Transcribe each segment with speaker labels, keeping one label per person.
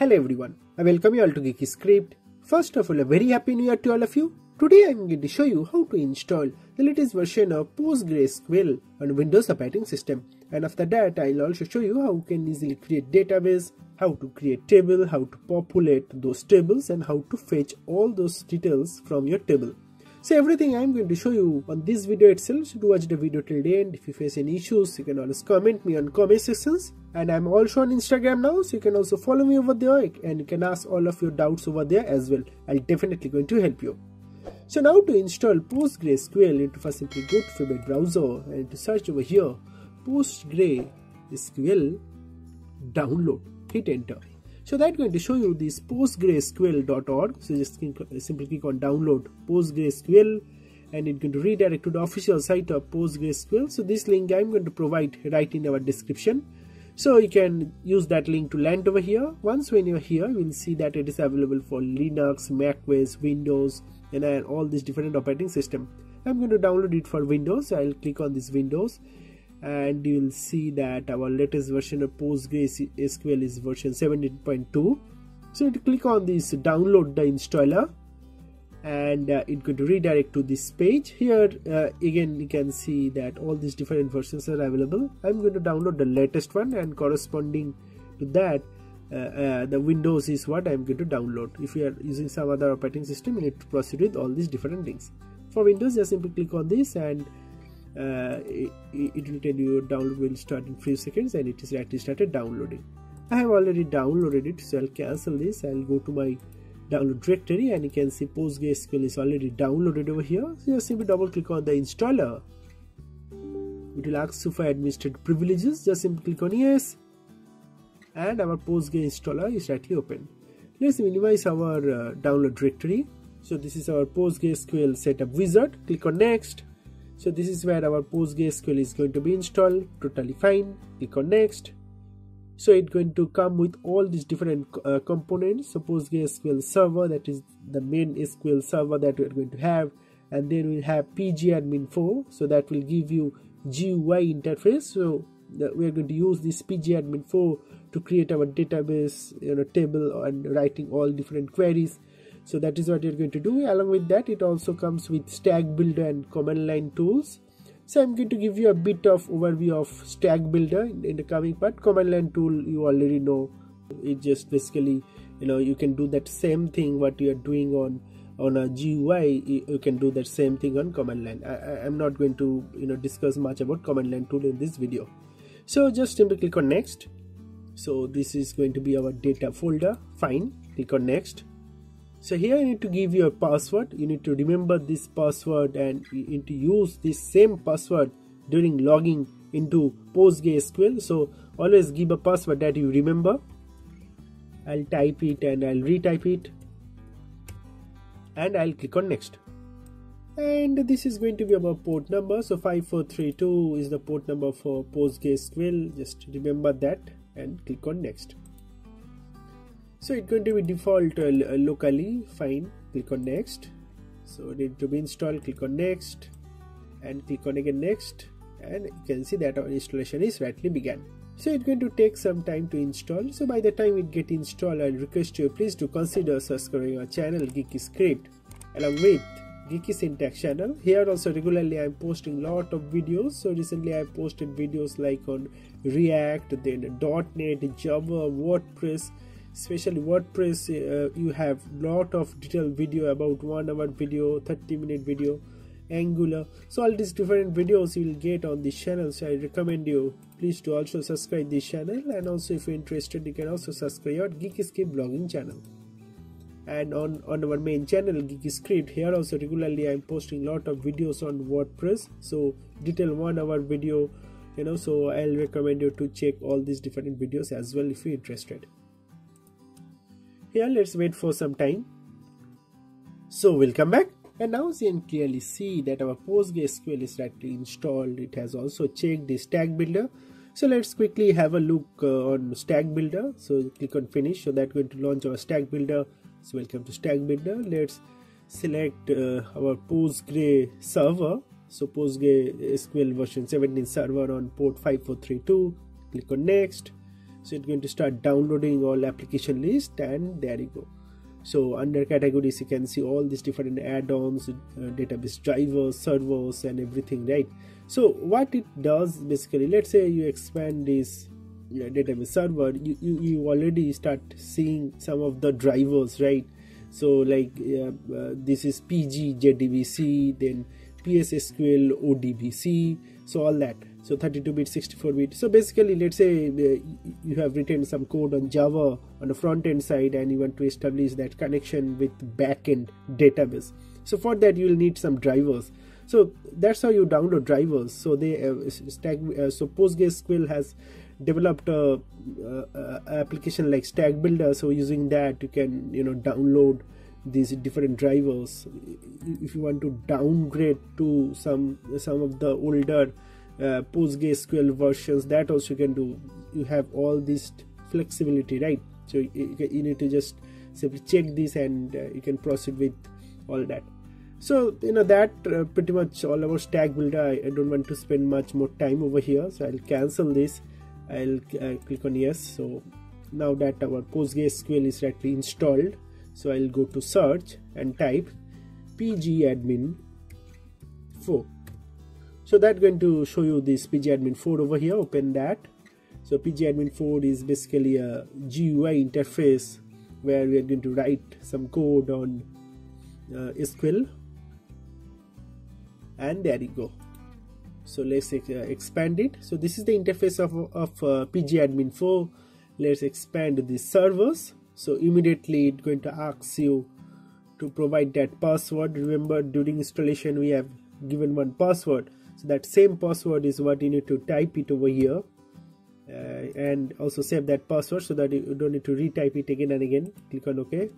Speaker 1: Hello everyone, I welcome you all to Geeky Script. First of all, a very happy new year to all of you. Today I am going to show you how to install the latest version of PostgreSQL on Windows operating system. And after that, I'll also show you how you can easily create database, how to create table, how to populate those tables and how to fetch all those details from your table. So everything I'm going to show you on this video itself, so do watch the video till the end. If you face any issues, you can always comment me on comment sections. And I'm also on Instagram now, so you can also follow me over there and you can ask all of your doubts over there as well. I'll definitely going to help you. So now to install PostgreSQL, you first simply go to favorite browser and to search over here PostgreSQL download. Hit enter. So that's going to show you this postgresql.org. So just simply click on download postgresql and it's going to redirect to the official site of postgresql. So this link I'm going to provide right in our description. So you can use that link to land over here. Once when you're here, you will see that it is available for Linux, Mac OS, Windows, and all these different operating system. I'm going to download it for Windows. I'll click on this Windows and you will see that our latest version of PostgreSQL is version 17.2 so you click on this download the installer and uh, it could redirect to this page. Here uh, again you can see that all these different versions are available. I'm going to download the latest one and corresponding to that uh, uh the windows is what i'm going to download. If you are using some other operating system you need to proceed with all these different things. For windows just simply click on this and it, it, will tell you download will start in few seconds and it is actually started downloading. I have already downloaded it so I'll cancel this. I'll go to my download directory and you can see PostgreSQL is already downloaded over here. So just simply double click on the installer. It will ask you for administrative privileges. Just simply click on yes. And our Postgre installer is actually open. Let's minimize our uh, download directory. So this is our PostgreSQL setup wizard. Click on next so this is where our PostgreSQL is going to be installed totally fine. Click on next. So it's going to come with all these different uh, components. So PostgreSQL server that is the main SQL server that we're going to have. And then we'll have pgadmin4 so that will give you GUI interface. So we're going to use this pgadmin4 to create our database you know table and writing all different queries so that is what you're going to do. Along with that it also comes with stack builder and command line tools. So i'm going to give you a bit of overview of stack builder in, in the coming part. Command line tool you already know. It just basically you know you can do that same thing what you are doing on on a GUI you can do that same thing on command line. I, am not going to you know discuss much about command line tool in this video. So just simply click on next. So this is going to be our data folder. Fine. Click on next so here you need to give your password. You need to remember this password and you need to use this same password during logging into PostgreSQL. So always give a password that you remember. I'll type it and I'll retype it. And I'll click on next. And this is going to be our port number. So 5432 is the port number for PostgreSQL. Just remember that and click on next so it's going to be default uh, uh, locally fine click on next. So need to be installed click on next and click on again next and you can see that our installation is rightly began. So it's going to take some time to install. So by the time it get installed i request you please to consider subscribing our channel geeky script along with geeky syntax channel. Here also regularly i'm posting lot of videos. So recently i posted videos like on react then net java wordpress especially wordpress uh, you have lot of detailed video about one hour video 30 minute video angular. So all these different videos you will get on this channel. So i recommend you please to also subscribe this channel. And also if you're interested you can also subscribe our geeky script vlogging channel. And on on our main channel geeky script here also regularly i'm posting lot of videos on wordpress. So detail one hour video you know so i'll recommend you to check all these different videos as well if you're interested here let's wait for some time. So we'll come back. And now you can clearly see that our PostgreSQL is rightly installed. It has also checked the stack builder. So let's quickly have a look uh, on stack builder. So click on finish. So that's going to launch our stack builder. So welcome to stack builder. Let's select uh, our postgre server. So postgresql version 17 server on port 5432 click on next so it's going to start downloading all application list and there you go. So under categories you can see all these different add-ons uh, database drivers servers and everything right? So what it does basically let's say you expand this uh, database server you, you, you already start seeing some of the drivers right? So like uh, uh, this is pg jdbc then psql odbc so all that so 32 bit 64 bit. So basically let's say uh, you have written some code on java on the front end side and you want to establish that connection with backend database. So for that you will need some drivers. So that's how you download drivers. So they uh, stack uh, so postgresql has developed a, a, a, application like stack builder. So using that you can you know download these different drivers. If you want to downgrade to some some of the older uh, PostgreSQL versions that also you can do. You have all this flexibility right? So you, you need to just simply check this and uh, you can proceed with all that. So you know that uh, pretty much all about stack builder. I, I, don't want to spend much more time over here so i'll cancel this. I'll uh, click on yes. So now that our postgresql is actually installed so i'll go to search and type pgadmin 4 so that's going to show you this pgadmin 4 over here. Open that. So pgadmin 4 is basically a gui interface where we are going to write some code on uh, sql and there you go. So let's uh, expand it. So this is the interface of, of uh, pgadmin 4 let's expand the servers. So immediately it's going to ask you to provide that password. Remember during installation we have given one password so that same password is what you need to type it over here. Uh, and also save that password so that you don't need to retype it again and again. Click on ok.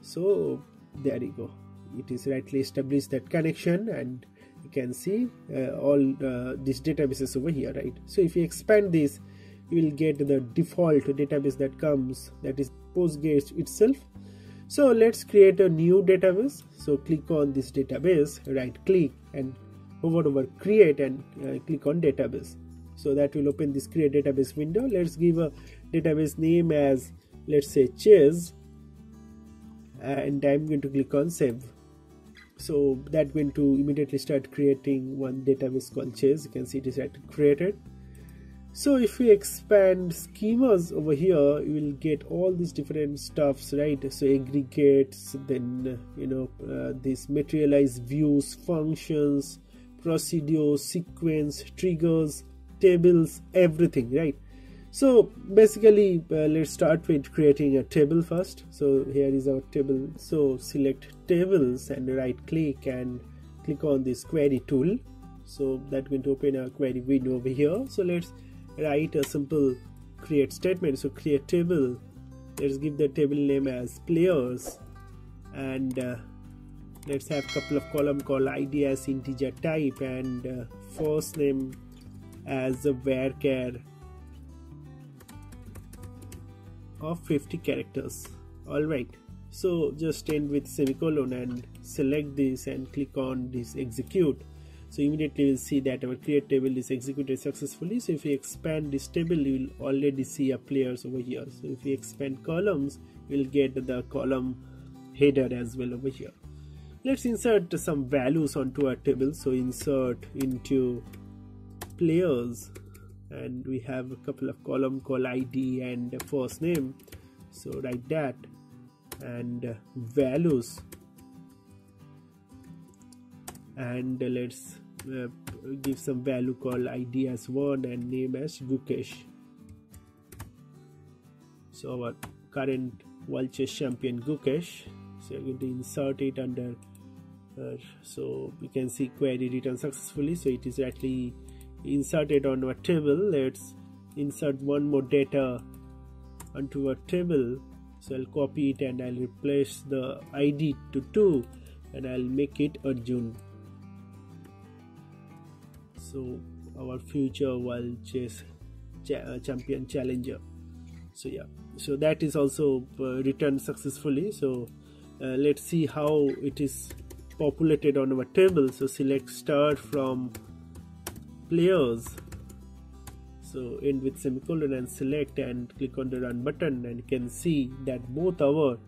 Speaker 1: So there you go. It is rightly established that connection. And you can see uh, all uh, these databases over here right? So if you expand this you will get the default database that comes that is postgres itself. So let's create a new database. So click on this database right click and hover over create and uh, click on database. So that will open this create database window. Let's give a database name as let's say chess and i'm going to click on save. So that going to immediately start creating one database called chess you can see it is created. So if we expand schemas over here you will get all these different stuffs right? So aggregates then you know uh, these materialized views functions procedures sequence triggers tables everything right? So basically uh, let's start with creating a table first. So here is our table. So select tables and right click and click on this query tool. So that's going to open a query window over here. So let's write a simple create statement. So create table. Let's give the table name as players and uh, let's have a couple of column called id as integer type and uh, first name as a varchar of 50 characters. Alright so just end with semicolon and select this and click on this execute. So immediately we'll see that our create table is executed successfully. So if we expand this table you will already see a players over here. So if we expand columns we'll get the column header as well over here let's insert some values onto our table. So insert into players. And we have a couple of column called id and first name. So write that. And values. And let's uh, give some value called id as one and name as gukesh. So our current world chess champion gukesh so we're going to insert it under uh, so we can see query return successfully. So it is actually inserted on our table. Let's insert one more data onto our table. So I'll copy it and I'll replace the ID to 2 and I'll make it Arjun so our future world chess uh, champion challenger. So yeah. So that is also uh, returned successfully. So let's see how it is populated on our table. So select star from players. So end with semicolon and select and click on the run button and you can see that both our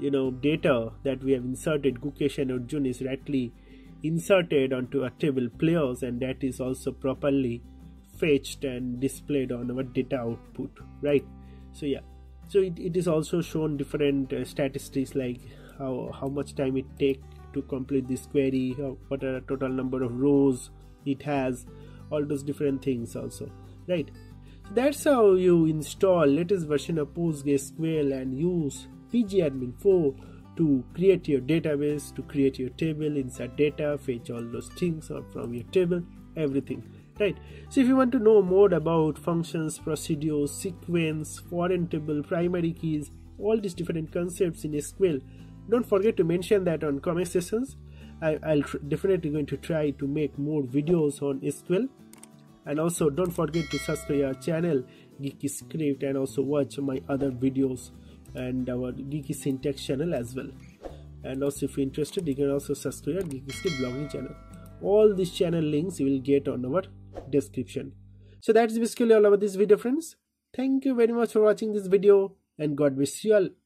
Speaker 1: you know data that we have inserted Gukesh and Arjun is rightly inserted onto a table players and that is also properly fetched and displayed on our data output right? So yeah. So it, it is also shown different uh, statistics like how how much time it take to complete this query what are total number of rows it has all those different things also right? So that's how you install latest version of postgresql and use pgadmin 4 to create your database to create your table insert data fetch all those things from your table everything right? So if you want to know more about functions procedures sequence foreign table primary keys all these different concepts in sql don't forget to mention that on comment sessions I, will definitely going to try to make more videos on sql and also don't forget to subscribe our channel geeky script and also watch my other videos and our geeky syntax channel as well. And also if you're interested you can also subscribe our geeky script vlogging channel. All these channel links you will get on our description. So that's basically all about this video friends. Thank you very much for watching this video and god bless you all